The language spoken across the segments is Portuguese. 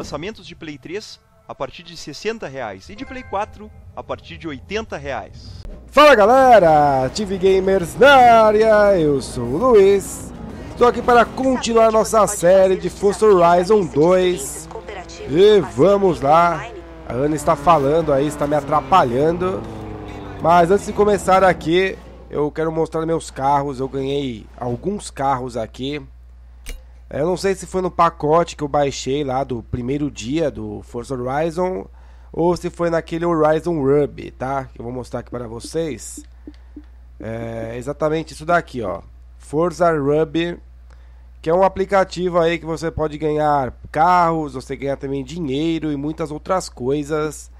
Lançamentos de Play 3 a partir de 60 reais e de Play 4 a partir de 80 reais. Fala galera, TV Gamers na área, eu sou o Luiz. Estou aqui para continuar nossa série de Forza Horizon 2. E vamos lá. A Ana está falando aí, está me atrapalhando. Mas antes de começar aqui, eu quero mostrar meus carros. Eu ganhei alguns carros aqui. Eu não sei se foi no pacote que eu baixei lá do primeiro dia do Forza Horizon ou se foi naquele Horizon Ruby, tá? Que eu vou mostrar aqui para vocês. É exatamente isso daqui, ó. Forza Ruby, que é um aplicativo aí que você pode ganhar carros, você ganha também dinheiro e muitas outras coisas.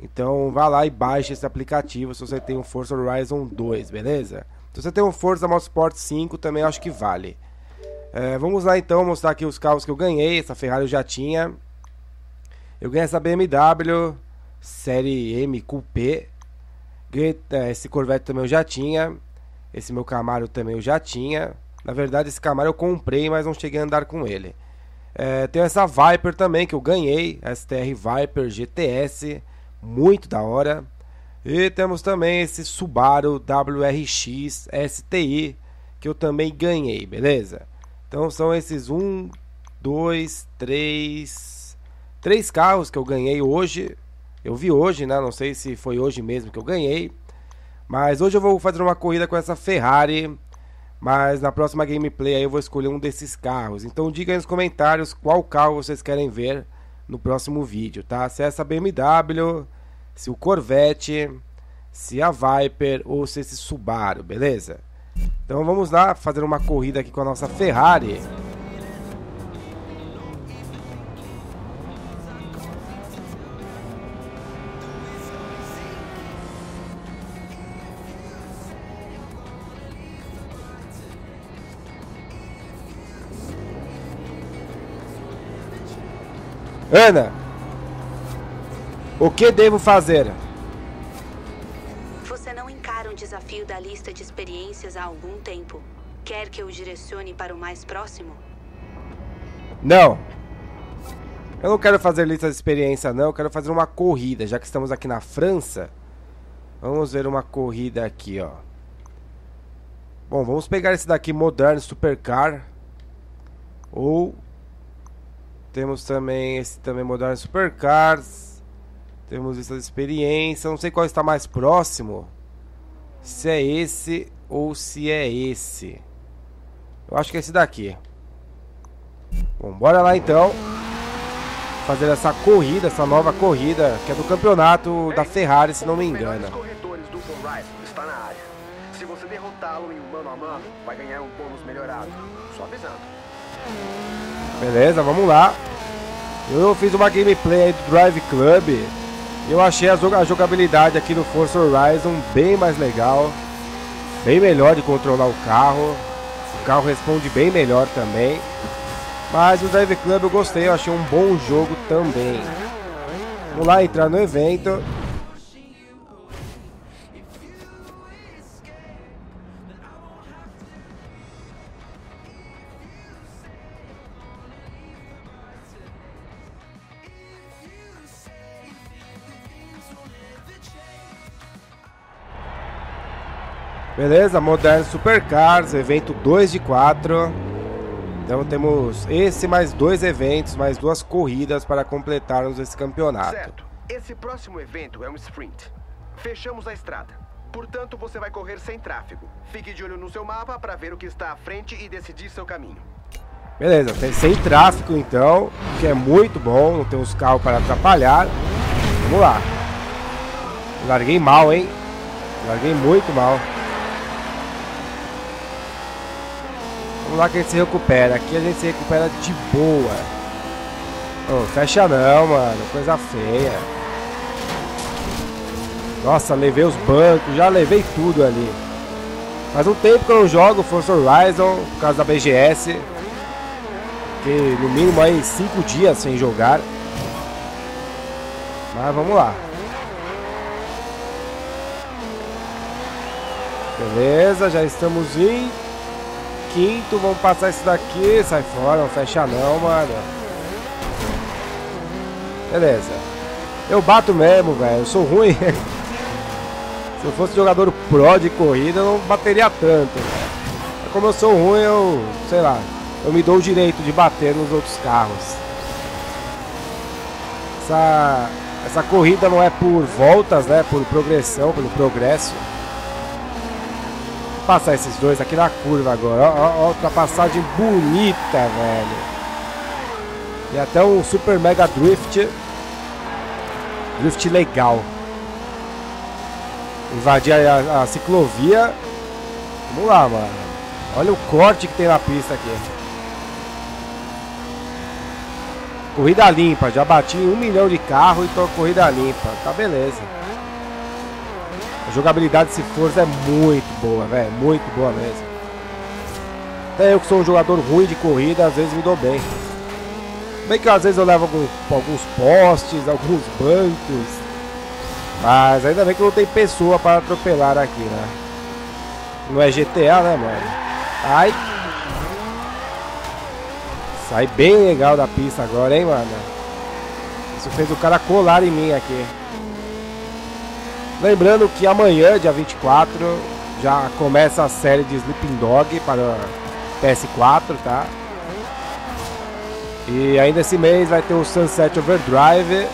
Então vá lá e baixe esse aplicativo se você tem um Forza Horizon 2, beleza? Se você tem um Forza Motorsport 5 também acho que vale. É, vamos lá então mostrar aqui os carros que eu ganhei. Essa Ferrari eu já tinha. Eu ganhei essa BMW Série M Coupé. Esse Corvette também eu já tinha. Esse meu Camaro também eu já tinha. Na verdade, esse Camaro eu comprei, mas não cheguei a andar com ele. É, tem essa Viper também que eu ganhei. STR Viper GTS. Muito da hora. E temos também esse Subaru WRX STI que eu também ganhei, beleza? Então são esses um, dois, três, três carros que eu ganhei hoje. Eu vi hoje, né? Não sei se foi hoje mesmo que eu ganhei. Mas hoje eu vou fazer uma corrida com essa Ferrari. Mas na próxima gameplay aí eu vou escolher um desses carros. Então diga aí nos comentários qual carro vocês querem ver no próximo vídeo, tá? Se é essa BMW, se o Corvette, se a Viper ou se esse Subaru, beleza? Então vamos lá fazer uma corrida aqui com a nossa Ferrari. Ana, o que devo fazer? Desafio da lista de experiências há algum tempo. Quer que eu direcione para o mais próximo? Não. Eu não quero fazer lista de experiência, não. Eu quero fazer uma corrida. Já que estamos aqui na França, vamos ver uma corrida aqui, ó. Bom, vamos pegar esse daqui, Modern Supercar. Ou temos também esse também Modern Supercars. Temos essa experiência. Não sei qual está mais próximo. Se é esse ou se é esse. Eu acho que é esse daqui. Bom, bora lá então. Fazer essa corrida, essa nova corrida, que é do campeonato da Ferrari, se não me engano. Se você derrotá-lo em mano a mano, vai ganhar um bônus melhorado. Só avisando. Beleza, vamos lá. Eu fiz uma gameplay do Drive Club. Eu achei a jogabilidade aqui no Forza Horizon bem mais legal. Bem melhor de controlar o carro. O carro responde bem melhor também. Mas o Drive Club eu gostei, eu achei um bom jogo também. Vamos lá entrar no evento. Beleza, Modern Supercars, evento 2 de 4. Então temos esse mais dois eventos, mais duas corridas para completarmos esse campeonato. Certo. Esse próximo evento é um sprint. Fechamos a estrada. Portanto, você vai correr sem tráfego. Fique de olho no seu mapa para ver o que está à frente e decidir seu caminho. Beleza, tem sem tráfego então, que é muito bom, não tem os carros para atrapalhar. Vamos lá. Larguei mal, hein? Larguei muito mal. Lá que gente se recupera. Aqui a gente se recupera de boa. Oh, fecha não, mano. Coisa feia. Nossa, levei os bancos. Já levei tudo ali. Faz um tempo que eu não jogo Forza Horizon por causa da BGS. Que no mínimo aí 5 dias sem jogar. Mas vamos lá. Beleza, já estamos em quinto, vamos passar isso daqui. Sai fora, não fecha não, mano. Beleza. Eu bato mesmo, velho. Eu sou ruim. Se eu fosse jogador pro de corrida, eu não bateria tanto. Mas como eu sou ruim, eu, sei lá, eu me dou o direito de bater nos outros carros. Essa, essa corrida não é por voltas, né? Por progressão, pelo progresso. Passar esses dois aqui na curva agora. Ó, ó ultrapassagem bonita, velho. E até um super mega drift. Drift legal. Invadir a, a, ciclovia. Vamos lá, mano. Olha o corte que tem na pista aqui. Corrida limpa. Já bati um milhão de carro e tô corrida limpa. Tá beleza. A jogabilidade desse Forza é muito boa, velho. Muito boa mesmo. Até eu que sou um jogador ruim de corrida, às vezes me dou bem. Bem que às vezes eu levo alguns, alguns postes, alguns bancos. Mas ainda bem que não tem pessoa para atropelar aqui, né? Não é GTA, né, mano? Ai. Sai bem legal da pista agora, hein, mano? Isso fez o cara colar em mim aqui. Lembrando que amanhã, dia 24, já começa a série de Sleeping Dog para PS4, tá? E ainda esse mês vai ter o Sunset Overdrive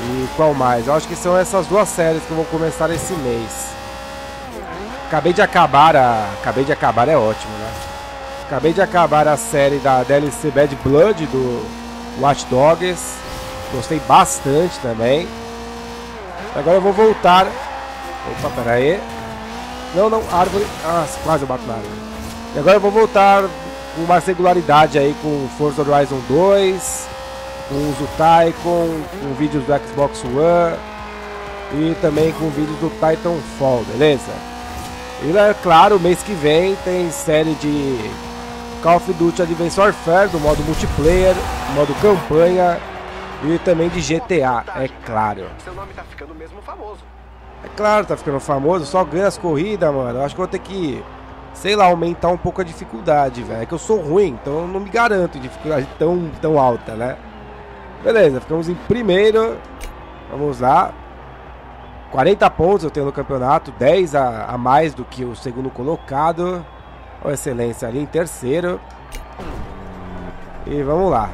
e qual mais? Eu acho que são essas duas séries que vou começar esse mês. Acabei de acabar a. Acabei de acabar é ótimo, né? Acabei de acabar a série da DLC Bad Blood do Watch Dogs. Gostei bastante também. Agora eu vou voltar. Opa, pera aí. Não, não, árvore. Ah, quase eu bato na árvore. E agora eu vou voltar com mais regularidade aí com Forza Horizon 2 com o Taikon, com vídeos do Xbox One e também com vídeos do Titanfall, beleza? E é claro, mês que vem tem série de Call of Duty Advanced Warfare, do modo multiplayer, modo campanha e também de GTA, é claro. Seu nome tá ficando mesmo famoso. É claro, tá ficando famoso, só ganha as corridas, mano. Eu acho que vou ter que, sei lá, aumentar um pouco a dificuldade, velho. É que eu sou ruim, então eu não me garanto dificuldade tão, tão alta, né? Beleza, ficamos em primeiro. Vamos lá. 40 pontos eu tenho no campeonato, 10 a, a mais do que o segundo colocado. O Excelência ali em terceiro. E vamos lá.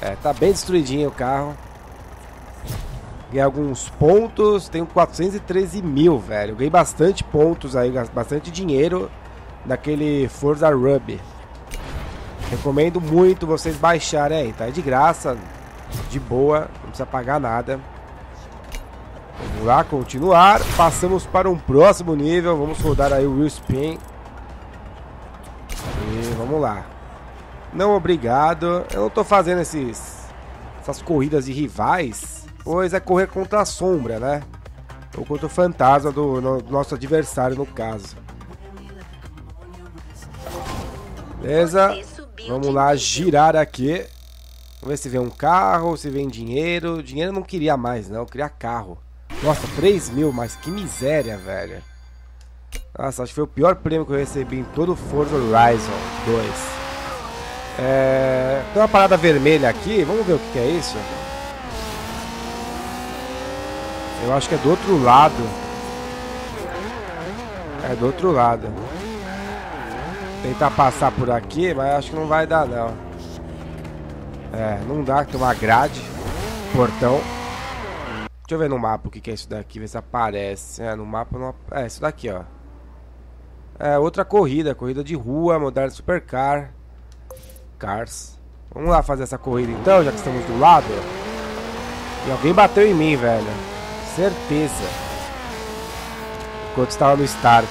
É, tá bem destruidinho o carro. Ganhei alguns pontos. Tenho 413 mil, velho. Ganhei bastante pontos aí, bastante dinheiro naquele Forza Ruby. Recomendo muito vocês baixarem aí, tá? É de graça, de boa, não precisa pagar nada. Vamos lá, continuar. Passamos para um próximo nível. Vamos rodar aí o Wheel Spin. E vamos lá. Não, obrigado. Eu não tô fazendo esses, essas corridas de rivais, pois é correr contra a sombra, né? Ou contra o fantasma do, no, do nosso adversário, no caso. Beleza? Vamos lá girar aqui. Vamos ver se vem um carro, se vem dinheiro. Dinheiro eu não queria mais, não. Eu queria carro. Nossa, 3 mil, mas que miséria, velho. Nossa, acho que foi o pior prêmio que eu recebi em todo Forza Horizon 2. É... Tem uma parada vermelha aqui. Vamos ver o que, é isso. Eu acho que é do outro lado. É do outro lado. Tentar passar por aqui, mas acho que não vai dar não. É, não dá, tem uma grade. Portão. Deixa eu ver no mapa o que, é isso daqui, ver se aparece. É, no mapa não... É, isso daqui, ó. É, outra corrida, corrida de rua, Modern Supercar. Cars. Vamos lá fazer essa corrida então, já que estamos do lado. E alguém bateu em mim, velho. Certeza. Enquanto estava no start.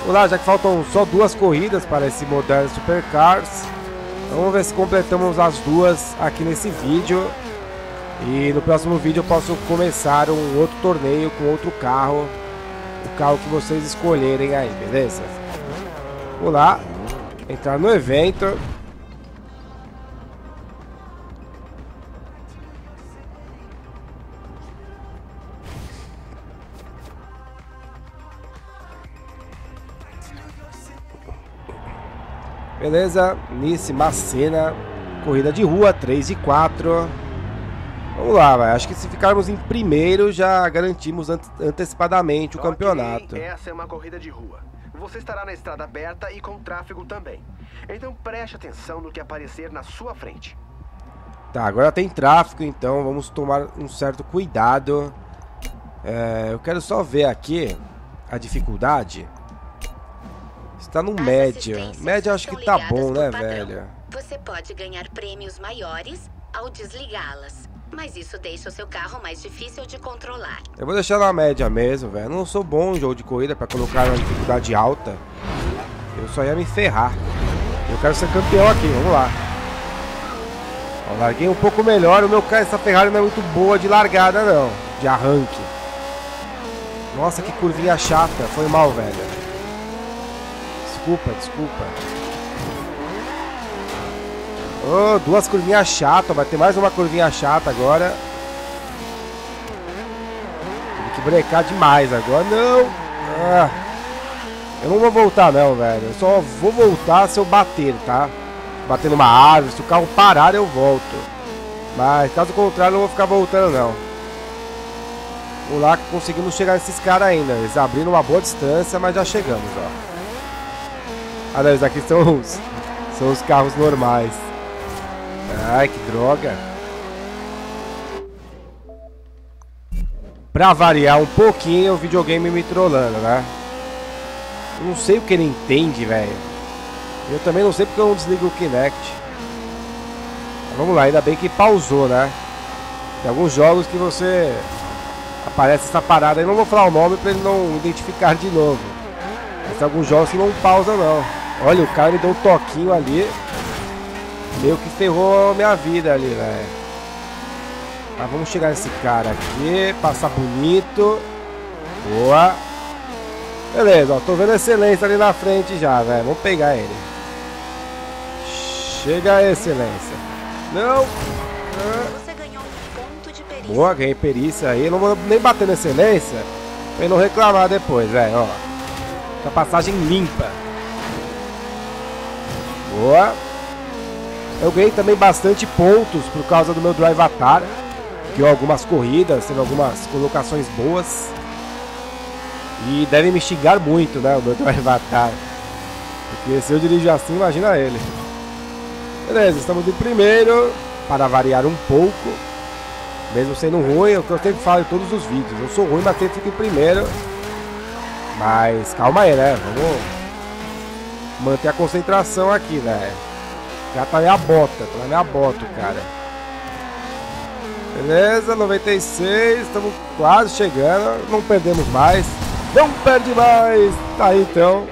Vamos lá, já que faltam só duas corridas para esse Modern Supercars. Vamos ver se completamos as duas aqui nesse vídeo. E no próximo vídeo eu posso começar um outro torneio com outro carro. O carro que vocês escolherem aí, beleza? Vamos lá. Entrar no evento. Beleza? Nice Macena. corrida de rua, 3 e 4. Vamos lá, vai. Acho que se ficarmos em primeiro já garantimos ante antecipadamente o okay, campeonato. Essa é uma corrida de rua. Você estará na estrada aberta e com tráfego também. Então preste atenção no que aparecer na sua frente. Tá, agora tem tráfego, então vamos tomar um certo cuidado. É, eu quero só ver aqui a dificuldade. Está no média. Média acho que tá bom, né, velho? Você pode ganhar prêmios maiores ao desligá-las. Mas isso deixa o seu carro mais difícil de controlar. Eu vou deixar na média mesmo, velho. Não sou bom em jogo de corrida para colocar uma dificuldade alta. Eu só ia me ferrar. Eu quero ser campeão aqui, vamos lá. Ó, larguei um pouco melhor. O meu carro, essa Ferrari não é muito boa de largada, não. De arranque. Nossa, que curvinha chata. Foi mal, velho. Desculpa, desculpa. Oh, duas curvinhas chatas. Vai ter mais uma curvinha chata agora. Tem que brecar demais agora. Não. Ah. Eu não vou voltar não, velho. Eu só vou voltar se eu bater, tá? Bater numa árvore. Se o carro parar, eu volto. Mas caso contrário, não vou ficar voltando não. Vamos lá, conseguimos chegar nesses caras ainda. Eles abriram uma boa distância, mas já chegamos, ó. Ah, não, esses aqui são os, são os carros normais. Ai, que droga. Pra variar um pouquinho, o videogame me trollando, né? não sei o que ele entende, velho. Eu também não sei porque eu não desligo o Kinect. Mas vamos lá, ainda bem que pausou, né? Tem alguns jogos que você aparece essa parada aí, não vou falar o nome pra ele não identificar de novo. Mas tem alguns jogos que não pausa não. Olha, o cara me deu um toquinho ali. Meio que ferrou a minha vida ali, velho. Mas vamos chegar nesse cara aqui, passar bonito. Boa. Beleza, ó, tô vendo a excelência ali na frente já, velho. Vamos pegar ele. Chega a excelência. Não. Você ganhou um ponto de perícia. Boa, ganhei perícia aí. Não vou nem bater na excelência pra não reclamar depois, velho, ó. Tá passagem limpa. Boa. Eu ganhei também bastante pontos por causa do meu Drive Atar. Ganhou algumas corridas, teve algumas colocações boas. E devem me xingar muito, né? O meu Drive Atar. Porque se eu dirigir assim, imagina ele. Beleza, estamos em primeiro. Para variar um pouco. Mesmo sendo ruim, é o que eu sempre falo em todos os vídeos. Eu sou ruim, mas sempre fico em primeiro. Mas calma aí, né? Vamos manter a concentração aqui, né? Já tá minha bota, tá na minha bota, cara. Beleza, 96, estamos quase chegando, não perdemos mais. Não perde mais! Tá aí então.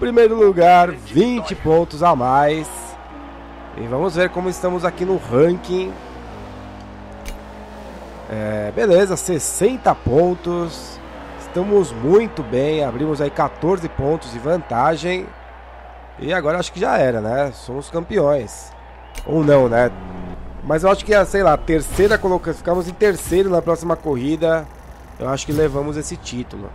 Primeiro lugar, 20 pontos a mais. E vamos ver como estamos aqui no ranking. É, beleza, 60 pontos. Estamos muito bem. Abrimos aí 14 pontos de vantagem. E agora acho que já era, né? Somos campeões. Ou não, né? Mas eu acho que, sei lá, terceira colocação. Ficamos em terceiro na próxima corrida. Eu acho que levamos esse título.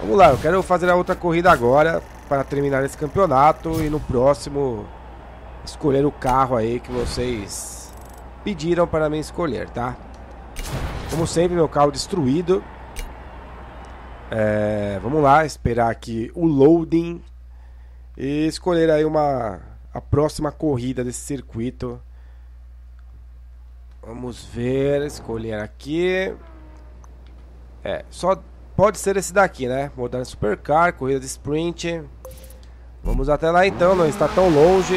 Vamos lá, eu quero fazer a outra corrida agora. Para terminar esse campeonato. E no próximo, escolher o carro aí que vocês pediram para mim escolher, tá? Como sempre, meu carro destruído. É, vamos lá, esperar aqui o loading e escolher aí uma a próxima corrida desse circuito. Vamos ver, escolher aqui. É, só pode ser esse daqui, né? Modern Supercar, corrida de sprint. Vamos até lá então, não está tão longe.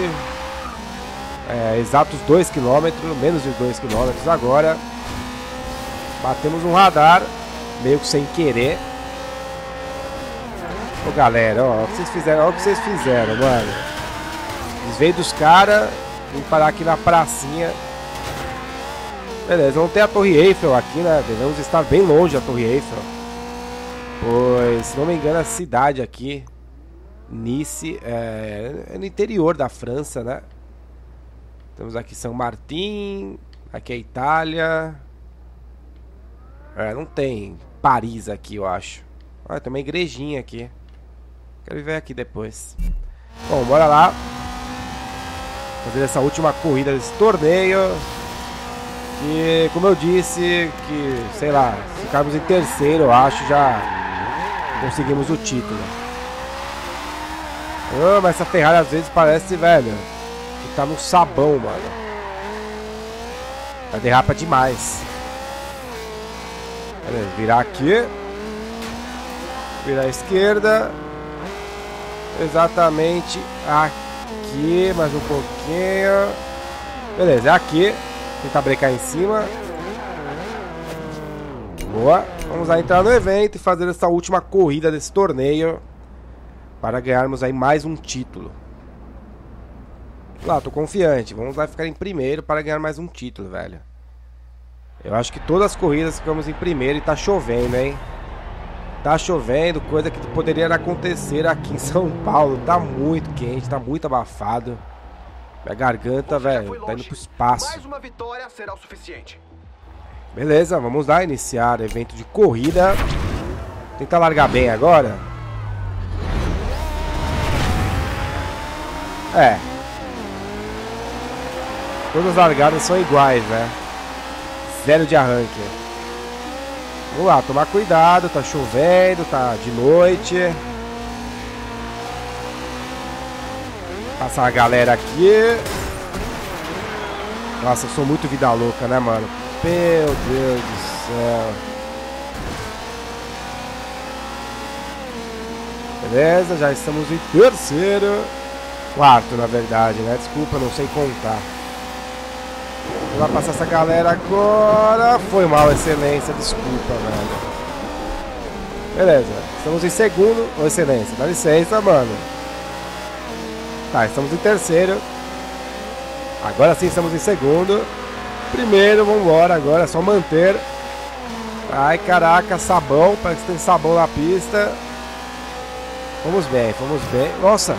É, exatos 2 km, menos de 2 km agora. Batemos um radar, meio que sem querer. Ô galera, ó, o que vocês fizeram, ó, o que vocês fizeram, mano. Desveio dos caras, vim parar aqui na pracinha. Beleza, não tem a Torre Eiffel aqui, né? Devemos estar bem longe da Torre Eiffel. Pois, se não me engano, a cidade aqui, Nice, é, é no interior da França, né? Temos aqui São Martin, aqui é Itália. É, não tem Paris aqui, eu acho. Ah, tem uma igrejinha aqui. Quero ver aqui depois. Bom, bora lá. Fazer essa última corrida desse torneio. E como eu disse, que sei lá, ficarmos em terceiro, eu acho, já conseguimos o título. Oh, mas essa Ferrari às vezes parece, velho, que tá no sabão, mano. Vai derrapa demais. Beleza, virar aqui. Virar à esquerda. Exatamente aqui, mais um pouquinho. Beleza, é aqui. Tentar brecar em cima. Boa. Vamos lá entrar no evento e fazer essa última corrida desse torneio. Para ganharmos aí mais um título. Lá, tô confiante. Vamos lá ficar em primeiro para ganhar mais um título, velho. Eu acho que todas as corridas ficamos em primeiro e tá chovendo, hein? Tá chovendo, coisa que poderia acontecer aqui em São Paulo. Tá muito quente, tá muito abafado. Minha garganta, velho, tá indo pro espaço. Mais uma vitória será o suficiente. Beleza, vamos lá iniciar o evento de corrida. Tentar largar bem agora. É. Todas as largadas são iguais, né? Zero de arranque. Vamos lá, tomar cuidado, tá chovendo, tá de noite. Passar a galera aqui. Nossa, eu sou muito vida louca, né, mano? Meu Deus do céu. Beleza, já estamos em terceiro. Quarto, na verdade, né? Desculpa, não sei contar. Lá passar essa galera agora. Foi mal, excelência. Desculpa, velho. Beleza, estamos em segundo. Ô, excelência, dá licença, mano. Tá, estamos em terceiro. Agora sim estamos em segundo. Primeiro, vamos embora agora, é só manter. Ai, caraca, sabão. Parece que tem sabão na pista. Vamos bem, vamos bem. Nossa,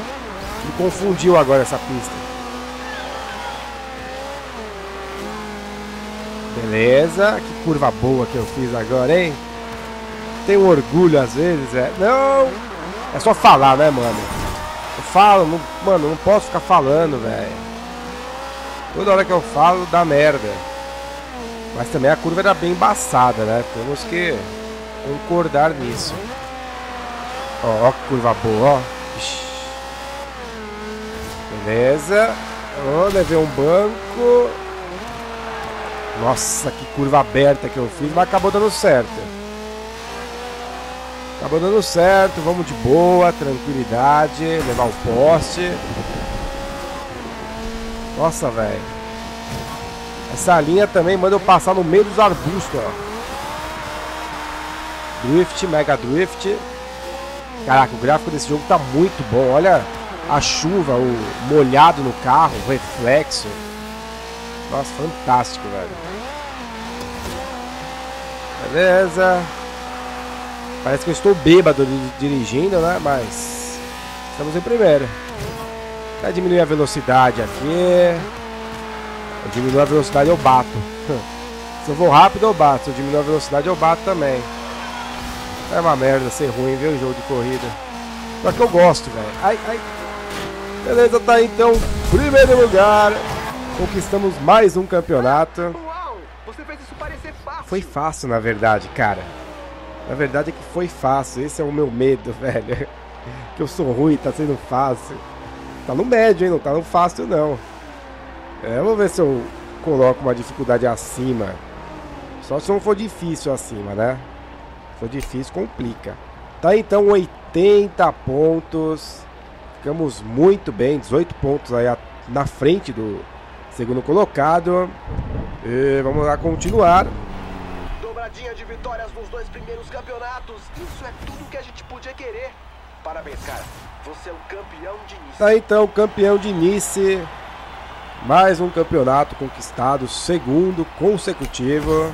me confundiu agora essa pista. Beleza, que curva boa que eu fiz agora, hein? Tenho orgulho às vezes, é. Não! É só falar, né, mano? Eu falo, não, mano, não posso ficar falando, velho. Toda hora que eu falo, dá merda. Mas também a curva era bem embaçada, né? Temos que concordar nisso. Ó, ó que curva boa, ó. Beleza. Oh, levei um banco. Nossa, que curva aberta que eu fiz, mas acabou dando certo. Acabou dando certo, vamos de boa, tranquilidade, levar o poste. Nossa, velho. Essa linha também manda eu passar no meio dos arbustos, ó. Drift, Mega Drift. Caraca, o gráfico desse jogo tá muito bom. Olha a chuva, o molhado no carro, o reflexo. Nossa, fantástico, velho. Beleza. Parece que eu estou bêbado dirigindo, né? Mas estamos em primeiro. Vai diminuir a velocidade aqui. Eu diminuo a velocidade, eu bato. Se eu vou rápido, eu bato. Se eu diminuo a velocidade, eu bato também. É uma merda ser ruim, viu? Jogo de corrida. Só que eu gosto, velho. Ai, ai. Beleza, tá então. Primeiro lugar. Conquistamos mais um campeonato. Foi fácil, na verdade, cara. Na verdade é que foi fácil. Esse é o meu medo, velho. Que eu sou ruim, tá sendo fácil. Tá no médio, hein? Não tá no fácil, não. É, vamos ver se eu coloco uma dificuldade acima. Só se não for difícil acima, né? Se for difícil, complica. Tá então 80 pontos. Ficamos muito bem, 18 pontos aí na frente do segundo colocado. E vamos lá continuar. Dobradinha de vitórias nos dois primeiros campeonatos. Isso é tudo que a gente podia querer. Parabéns, cara. Você é o campeão de Nice. Tá então, campeão de Nice. Mais um campeonato conquistado, segundo consecutivo.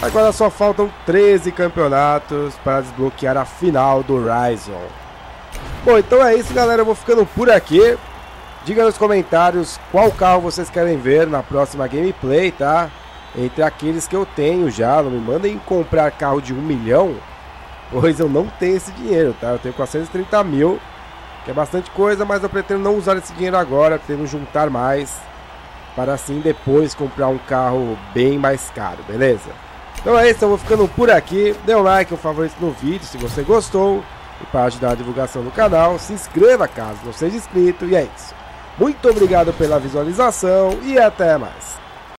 Agora só faltam 13 campeonatos para desbloquear a final do Horizon. Bom, então é isso, galera. Eu vou ficando por aqui. Diga nos comentários qual carro vocês querem ver na próxima gameplay, tá? Entre aqueles que eu tenho já. Não me mandem comprar carro de um milhão, pois eu não tenho esse dinheiro, tá? Eu tenho 430 mil que é bastante coisa, mas eu pretendo não usar esse dinheiro agora, pretendo juntar mais para assim depois comprar um carro bem mais caro, beleza? Então é isso, eu vou ficando por aqui. Dê um like, um favorito no vídeo se você gostou. E para ajudar a divulgação do canal, se inscreva caso não seja inscrito. E é isso. Muito obrigado pela visualização e até mais.